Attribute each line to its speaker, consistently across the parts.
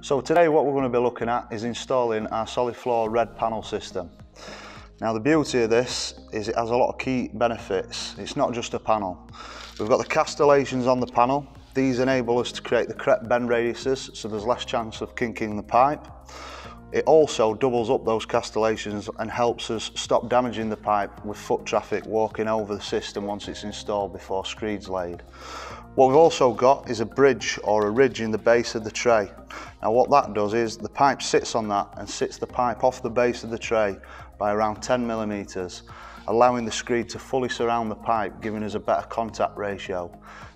Speaker 1: So today what we're going to be looking at is installing our solid floor red panel system. Now the beauty of this is it has a lot of key benefits. It's not just a panel. We've got the castellations on the panel. These enable us to create the correct bend radiuses so there's less chance of kinking the pipe. It also doubles up those castellations and helps us stop damaging the pipe with foot traffic walking over the system once it's installed before screed's laid. What we've also got is a bridge or a ridge in the base of the tray. Now what that does is the pipe sits on that and sits the pipe off the base of the tray by around 10 millimeters, allowing the screed to fully surround the pipe, giving us a better contact ratio.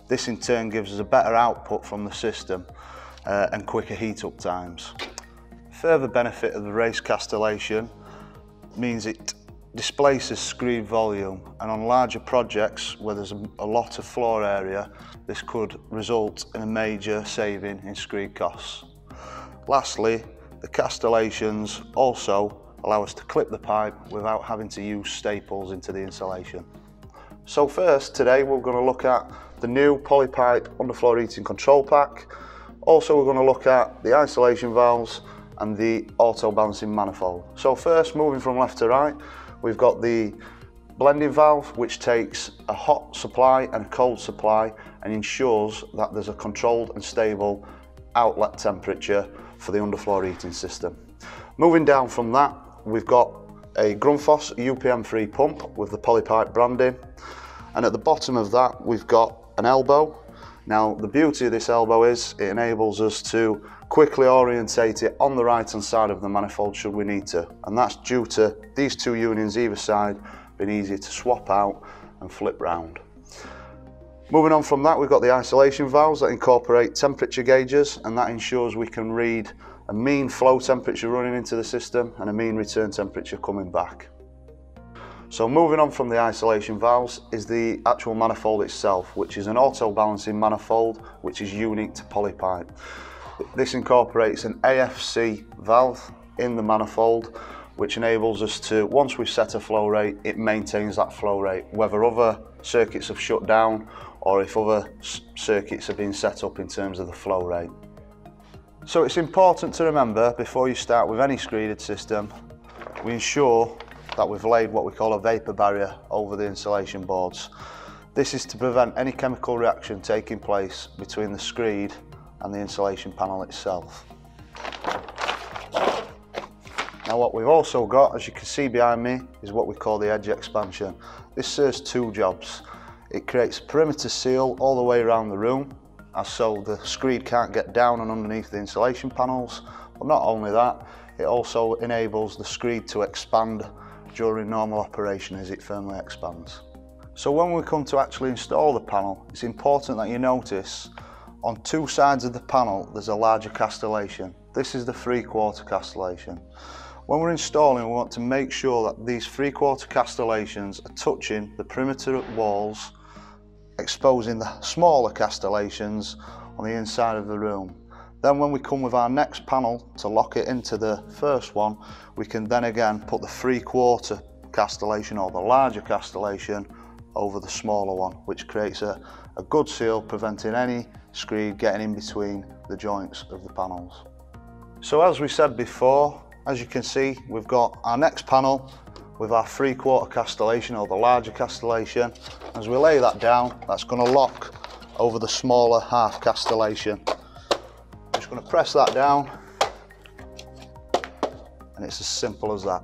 Speaker 1: This in turn gives us a better output from the system uh, and quicker heat up times. Further benefit of the raised castellation means it displaces screed volume and on larger projects where there's a, lot of floor area this could result in a major saving in screed costs. Lastly, the castellations also allow us to clip the pipe without having to use staples into the insulation. So first, today we're going to look at the new Polypipe underfloor heating control pack. Also we're going to look at the isolation valves and the auto balancing manifold. So first, moving from left to right, we've got the blending valve which takes a hot supply and a cold supply and ensures that there's a controlled and stable outlet temperature for the underfloor heating system. Moving down from that, we've got a Grundfos UPM3 pump with the Polypipe branding and at the bottom of that we've got an elbow. Now the beauty of this elbow is it enables us to quickly orientate it on the right hand side of the manifold should we need to and that's due to these two unions either side being easy to swap out and flip round. Moving on from that we've got the isolation valves that incorporate temperature gauges and that ensures we can read a mean flow temperature running into the system and a mean return temperature coming back. So moving on from the isolation valves is the actual manifold itself, which is an auto balancing manifold, which is unique to Polypipe. This incorporates an AFC valve in the manifold which enables us to, once we've set a flow rate, it maintains that flow rate, whether other circuits have shut down or if other circuits have been set up in terms of the flow rate. So it's important to remember before you start with any screeded system, we ensure that we've laid what we call a vapour barrier over the insulation boards. This is to prevent any chemical reaction taking place between the screed and the insulation panel itself. Now what we've also got, as you can see behind me, is what we call the edge expansion. This serves two jobs. It creates a perimeter seal all the way around the room, as so the screed can't get down and underneath the insulation panels. But not only that, it also enables the screed to expand during normal operation as it firmly expands. So when we come to actually install the panel, it's important that you notice on two sides of the panel, there's a larger castellation. This is the three-quarter castellation. When we're installing, we want to make sure that these three-quarter castellations are touching the perimeter walls, exposing the smaller castellations on the inside of the room. Then when we come with our next panel to lock it into the first one, we can then again put the three-quarter castellation or the larger castellation over the smaller one, which creates a, a good seal preventing any screed getting in between the joints of the panels. So as we said before, as you can see, we've got our next panel with our three quarter castellation or the larger castellation. As we lay that down, that's gonna lock over the smaller half castellation. Just gonna press that down and it's as simple as that.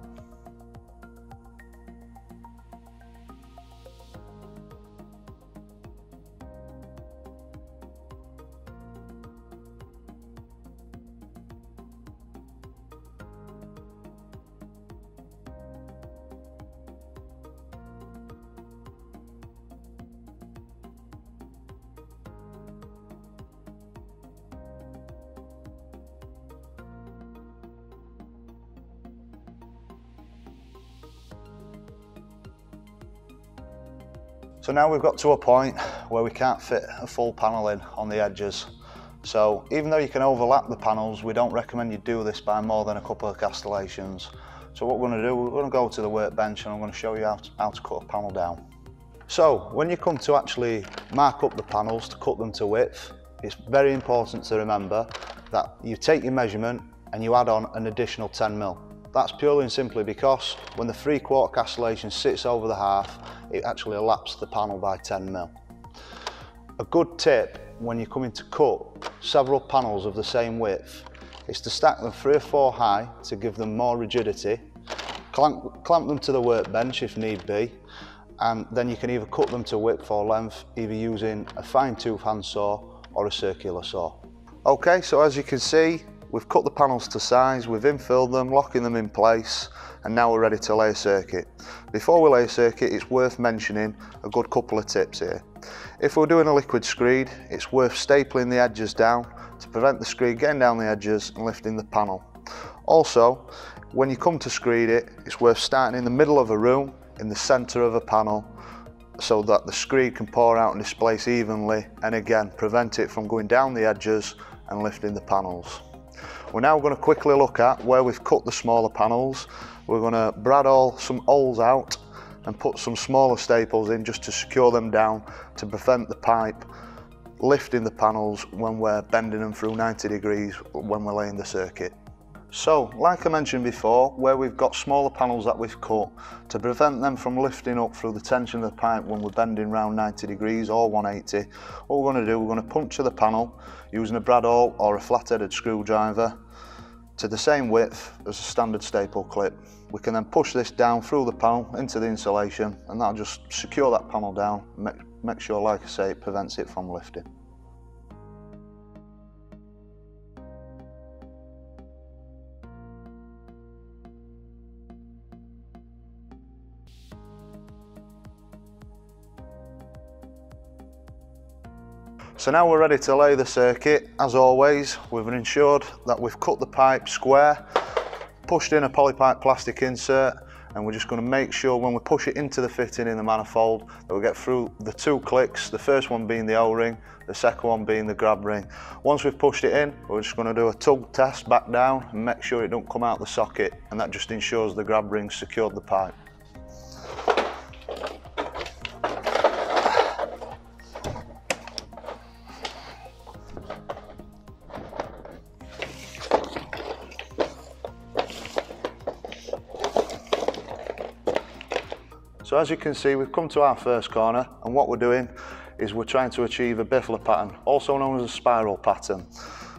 Speaker 1: So now we've got to a point where we can't fit a full panel in on the edges. So even though you can overlap the panels, we don't recommend you do this by more than a couple of castellations. So what we're going to do, we're going to go to the workbench and I'm going to show you how to, how to cut a panel down. So when you come to actually mark up the panels to cut them to width, it's very important to remember that you take your measurement and you add on an additional 10 mil. That's purely and simply because when the three quarter castellation sits over the half, it actually elapses the panel by 10 mil. A good tip when you're coming to cut several panels of the same width is to stack them three or four high to give them more rigidity, clamp, clamp them to the workbench if need be, and then you can either cut them to width or length, either using a fine tooth handsaw or a circular saw. Okay, so as you can see, we've cut the panels to size, we've infilled them, locking them in place, and now we're ready to lay a circuit. Before we lay a circuit, it's worth mentioning a good couple of tips here. If we're doing a liquid screed, it's worth stapling the edges down to prevent the screed getting down the edges and lifting the panel. Also, when you come to screed it, it's worth starting in the middle of a room, in the centre of a panel, so that the screed can pour out and displace evenly and again prevent it from going down the edges and lifting the panels. We're now going to quickly look at where we've cut the smaller panels. We're going to brad awl some holes out and put some smaller staples in just to secure them down to prevent the pipe lifting the panels when we're bending them through 90 degrees when we're laying the circuit. So, like I mentioned before, where we've got smaller panels that we've cut, to prevent them from lifting up through the tension of the pipe when we're bending round 90 degrees or 180, what we're going to do, we're going to puncture the panel using a brad awl or a flat-headed screwdriver to the same width as a standard staple clip. We can then push this down through the panel into the insulation and that'll just secure that panel down, make, make sure, like I say, it prevents it from lifting. So now we're ready to lay the circuit. As always, we've ensured that we've cut the pipe square, pushed in a polypipe plastic insert, and we're just going to make sure when we push it into the fitting in the manifold that we get through the two clicks, the first one being the O-ring, the second one being the grab ring. Once we've pushed it in, we're just going to do a tug test back down and make sure it don't come out the socket and that just ensures the grab ring secured the pipe. So as you can see, we've come to our first corner and what we're doing is we're trying to achieve a bifilar pattern, also known as a spiral pattern.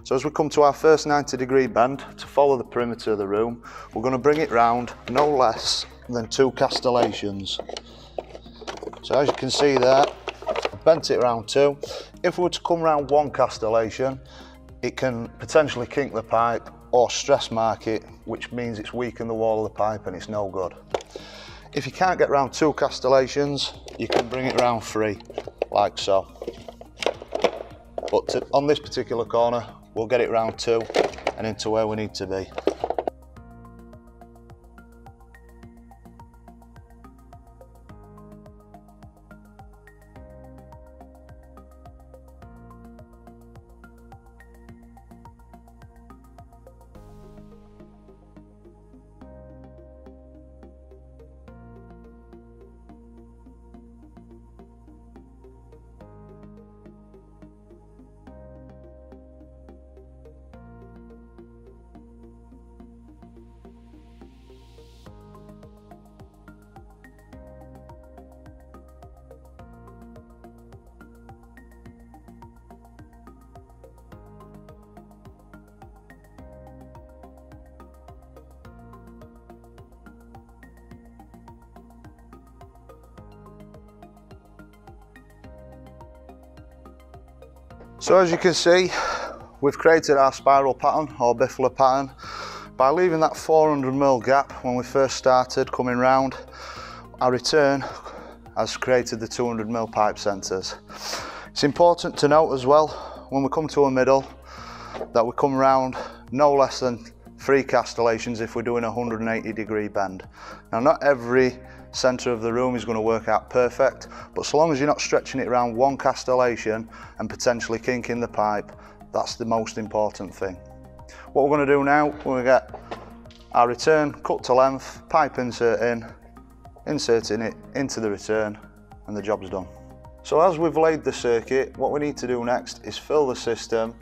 Speaker 1: So as we come to our first 90 degree bend to follow the perimeter of the room, we're going to bring it round no less than two castellations. So as you can see there, I've bent it around two. If we were to come round one castellation, it can potentially kink the pipe or stress mark it, which means it's weakened the wall of the pipe and it's no good. If you can't get around two castellations, you can bring it around three, like so. But to, on this particular corner, we'll get it round two and into where we need to be. So as you can see, we've created our spiral pattern or bifilar pattern by leaving that 400 mil gap when we first started coming round. Our return has created the 200 mil pipe centres. It's important to note as well, when we come to a middle, that we come round no less than three castellations if we're doing a 180 degree bend. Now not every centre of the room is going to work out perfect, but so long as you're not stretching it around one castellation and potentially kinking the pipe, that's the most important thing. What we're going to do now, we're going to get our return cut to length, pipe insert in, inserting it into the return, and the job's done. So as we've laid the circuit, what we need to do next is fill the system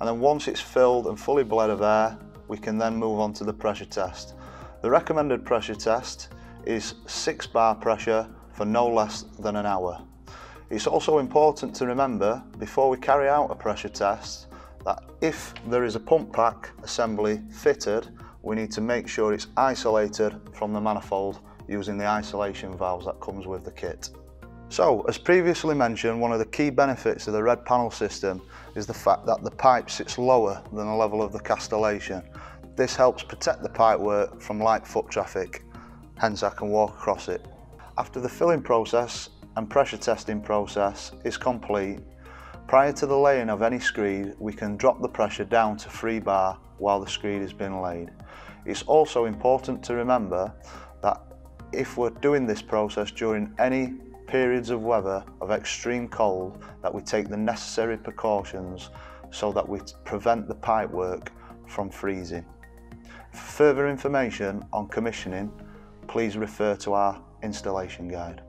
Speaker 1: And then once it's filled and fully bled of air, we can then move on to the pressure test. The recommended pressure test is 6 bar pressure for no less than an hour. It's also important to remember before we carry out a pressure test that if there is a pump pack assembly fitted, we need to make sure it's isolated from the manifold using the isolation valves that comes with the kit. So, as previously mentioned, one of the key benefits of the red panel system is the fact that the pipe sits lower than the level of the castellation. This helps protect the pipework from light foot traffic, hence I can walk across it. After the filling process and pressure testing process is complete, prior to the laying of any screed, we can drop the pressure down to 3 bar while the screed is being laid. It's also important to remember that if we're doing this process during any periods of weather of extreme cold that we take the necessary precautions so that we prevent the pipework from freezing. For further information on commissioning, please refer to our installation guide.